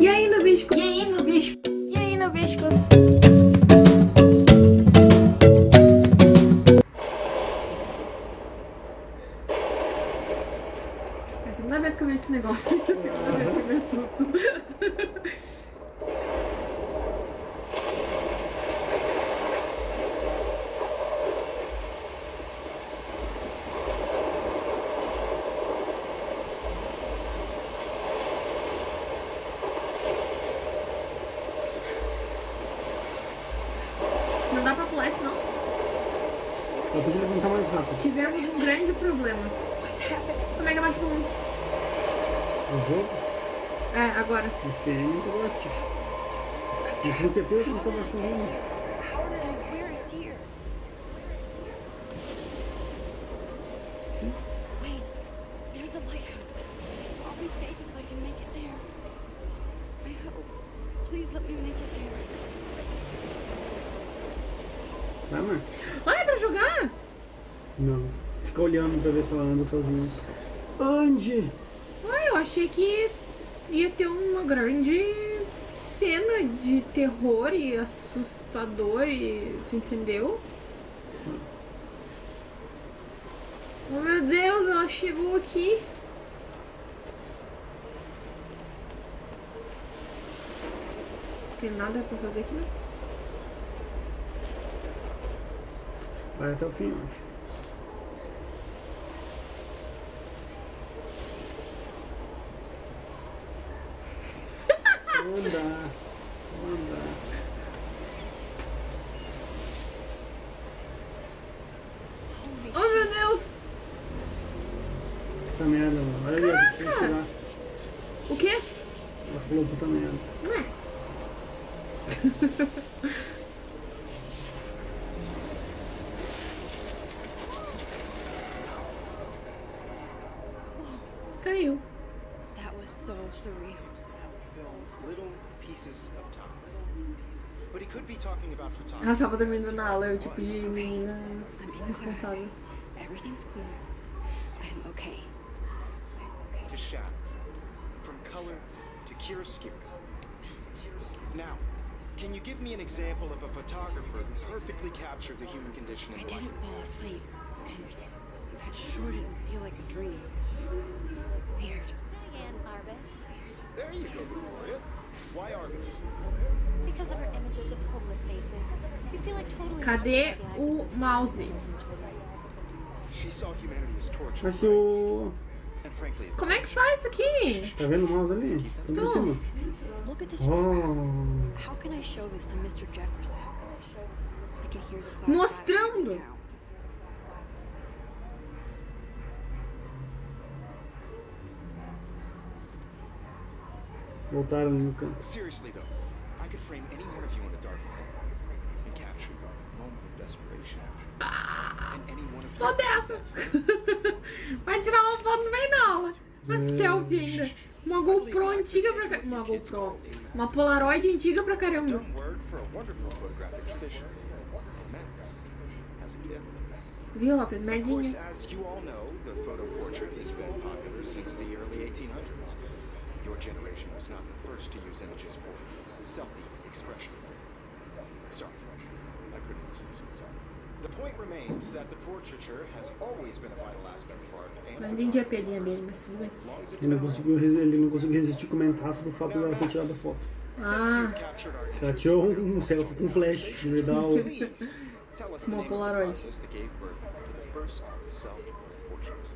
E aí, Nubiscos? E aí, Não dá pra pular esse não. Eu podia levantar mais rápido. Tivemos um grande problema. Como é que abaixa o volume? O jogo, É, agora. o FM, eu gosto. Mas no QT eu começou a baixar o volume. Where is here? Wait, there's the lighthouse. I'll be safe if I can make it there. I hope. Please let me make it there. Vai, Mar? Ah, é pra jogar? Não. Fica olhando pra ver se ela anda sozinha. Ande! Ah, eu achei que ia ter uma grande cena de terror e assustador e. Tu entendeu? Oh meu Deus, ela chegou aqui. Tem nada pra fazer aqui não? Vai até o fim, eu. Só andar. Só andar. Oh meu Deus! Puta merda, mano. Olha ali, eu preciso tirar. O quê? Ela falou puta merda. Ué. Caiu. That was so surreal. Little pieces of time. But he could be talking about photography. Ela tava dormindo na aula, eu tipo de menina responsável. Everything's clear. I am okay. to shadow, from color to chiaroscuro. Now, can you give me an example of a photographer who perfectly captured the human condition I in light? didn't fall asleep. That sure didn't feel like a dream. Weird. Diane Arbus, There you go, Victoria. Why Argus? because of her images of homeless faces, you feel like totally Cadê o mouse? She saw humanity as torture. Mas o. Como é que faz isso aqui? Tá vendo o mouse ali? Tá por cima. Oh. photograph. How can I show this to Mr. Jefferson? I can hear the class Mostrando. now. Voltaram no canto. seriously though, I could frame any one of you in a dark room and capture your moment of desperation. And any one of Só you dessas. Vai tirar uma foto no meio da aula. Uma selfie ainda. Uma GoPro antiga pra caramba. Uma GoPro. Uma Polaroid antiga pra caramba. Viu? Ela fez Of course, merdinha. as you all know, the photo portrait has been popular since the early 1800s. Your generation was not the first to use images for selfie expression. Sorry, I couldn't resist. The point remains that the portraiture has always been a vital aspect of art. Não entendi a piadinha dele, mas tudo bem. Ele não, conseguiu, ele não conseguiu resistir comentar sobre o fato dela ter tirado a foto. Ah, Ela tirou um, um selfie com flash no meio da aula. Please tell us the Small name of the Polaroid. process that gave birth to the first self-portraits.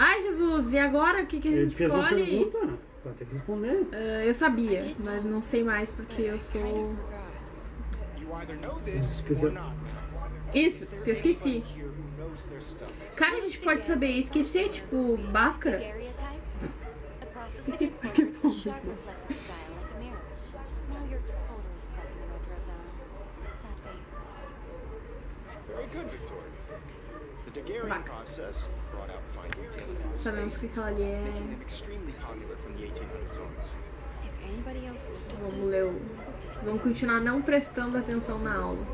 Ai, Jesus, e agora o que, que a Ele gente fez uma escolhe? pergunta. Vai ter que responder. Ah, eu sabia, mas não sei mais porque eu sou. Esqueceu. Isso, que eu esqueci. Cara, a gente pode saber esquecer, tipo, Bhaskara? Daguerreotypes? A process that gives portraits a sharp reflective style like a mirror. Now you're totally stuck in the retro zone. Sad face. Very good, Victoria. The Daguerrean Vaca. process Sabemos que aquela ali é. making them extremely popular from the 1800s onwards. If anybody else looked at Vamos ler o. Vamos continuar não prestando atenção na aula.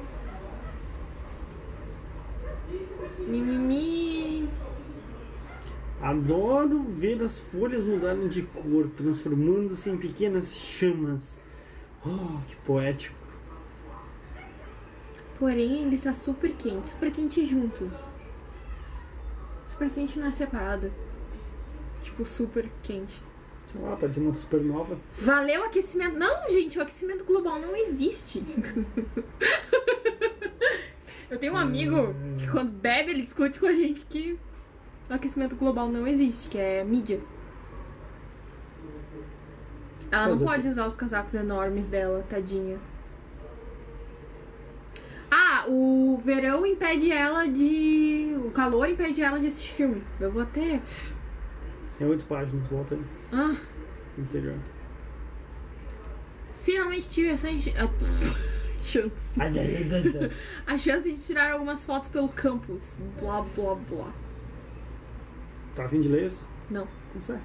Mimimi. Adoro ver as folhas mudarem de cor, transformando-se em pequenas chamas. Oh, que poético. Porém, ele está super quente. Super quente junto. Super quente não é separado. Tipo, super quente. Sei lá, pode ser uma supernova. Valeu o aquecimento. Não, gente, o aquecimento global não existe. Eu tenho um amigo que quando bebe, ele discute com a gente que o aquecimento global não existe, que é mídia. Ela não pode usar os casacos enormes dela, tadinha. Ah, o verão impede ela de. O calor impede ela de assistir filme. Eu vou até. Tem oito páginas, volta aí. Ah, Interior. finalmente tive essa enche- a- chance. A chance de tirar algumas fotos pelo campus. Blá blá blá. Tá afim de ler isso? Não. Então sai.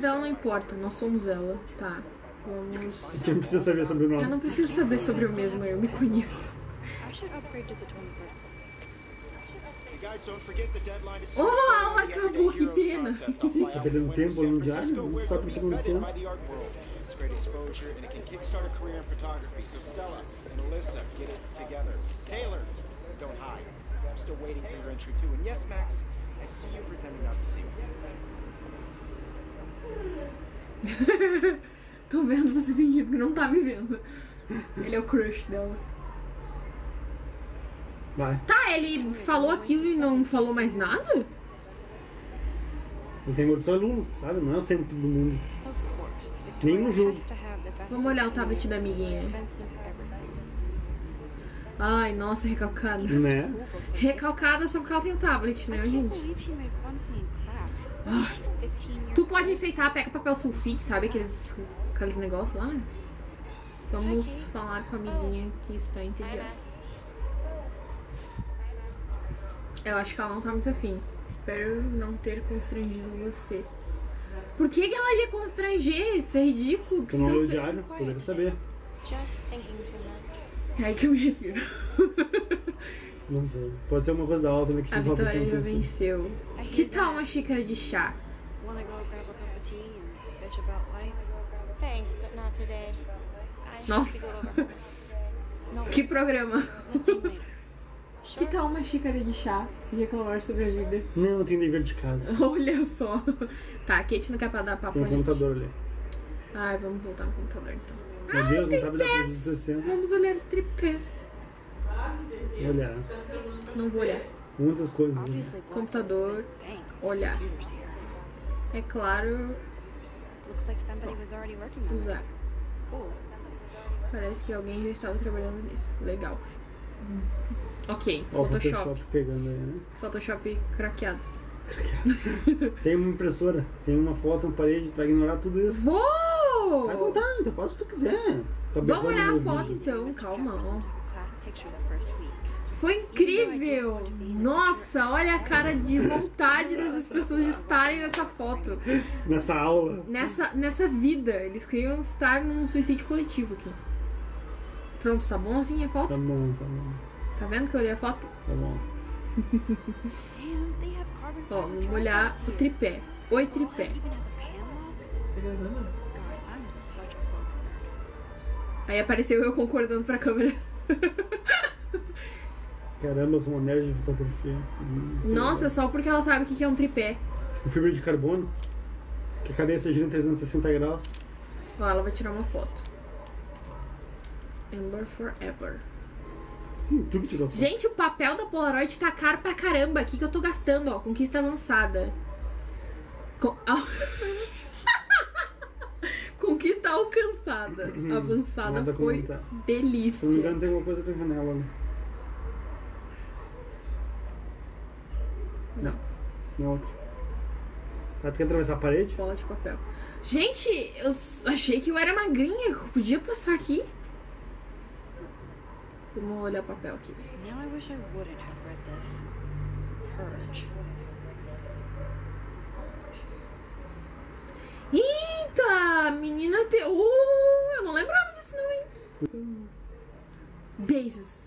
Dela não importa, nós somos ela. Tá. Vamos. A gente não precisa saber sobre o Eu não preciso saber sobre eu mesma, eu me conheço. I should upgrade to the 21st. Guys, don't forget the deadline is Oh, The acabou, que pena. Tá perdendo tempo no diário, não sabe o que tá vetted acontecendo. great exposure and it can kickstart a career in photography. So Stella and Alyssa, get it together. Taylor, don't hide. I'm still waiting for your entry too. And yes, Max, I see you pretending not to see me. Tô vendo você fingindo que não tá me vendo. Ele é o crush dela. Vai. Tá, ele falou aquilo e não falou mais nada? Ele tem muitos alunos, sabe? Não é sempre todo mundo. Of course. Nem no jogo. Vamos olhar o tablet da amiguinha. Ai, nossa, recalcada. Né? Recalcada só porque ela tem o tablet, né, gente? believe she made fun of me in class. What is she, 15 years Tu pode enfeitar, pega papel sulfite, sabe? Aqueles, aqueles negócios lá. Vamos falar com a amiguinha que está entediada. Eu acho que ela não tá muito afim. Espero não ter constrangido você. Por que, que ela ia constranger? Isso é ridículo. Tu não leu o diário? Poderia saber. É aí que eu me refiro. Não sei. Pode ser uma coisa da aula também que A te fala Vitória já assim. venceu. Que tal uma xícara de chá? Wanna go grab a cup of tea and bitch about life? Thanks, but not today. I Nossa. Que programa? Que tal uma xícara de chá e reclamar sobre a vida? Não, eu tenho dever de casa. Olha só. Tá, a Kate não quer pra dar papo Tem um gente. computador ali. Ai, vamos voltar no computador então. Meu Deus, não sabe da tripés. 360. Vamos olhar os tripés. Vou olhar. Não vou olhar. Muitas coisas. né? Computador. Olhar. É claro, usar. this. Cool. Parece que alguém já estava trabalhando nisso. Legal. Ok, Ó, o Photoshop. Photoshop pegando aí, né? Photoshop craqueado. Tem uma impressora, tem uma foto na parede, tu vai ignorar tudo isso. Vou! Ah, então tá, então faz o que tu quiser. Vamos olhar a foto vídeo. então, calma. Ó. Foi incrível! Nossa, olha a cara de vontade dessas pessoas de estarem nessa foto. Nessa aula. Nessa, nessa vida. Eles queriam estar num suicídio coletivo aqui. Pronto, tá bom assim a foto? Tá bom, tá bom, Tá vendo que eu olhei a foto? tá bom. Ó, vamos olhar o tripé. Oi, tripé. Aí apareceu eu concordando pra câmera. Caramba, eu sou uma nerd de fotografia. Hum, Nossa, só porque ela sabe o que é um tripé. Com fibra de carbono, que a cabeça gira em 360 graus. Ó, ela vai tirar uma foto. Amber Forever. Sim, tu que tirou foto. Gente, o papel da Polaroid tá caro pra caramba. Aqui que eu tô gastando, ó. Conquista avançada. Com- Conquista alcançada. Avançada Nada foi comentar. Se delícia. não me engano, tem alguma coisa da janela ali. Não, Na outra. Tá, tu quer atravessar a parede? bola de papel. Gente, eu achei que eu era magrinha. eu Podia passar aqui? Vamos olhar o papel aqui. Now I wish I wouldn't have read this. Purge. Eita, menina te... Uh, eu não lembrava disso não, hein? Beijos.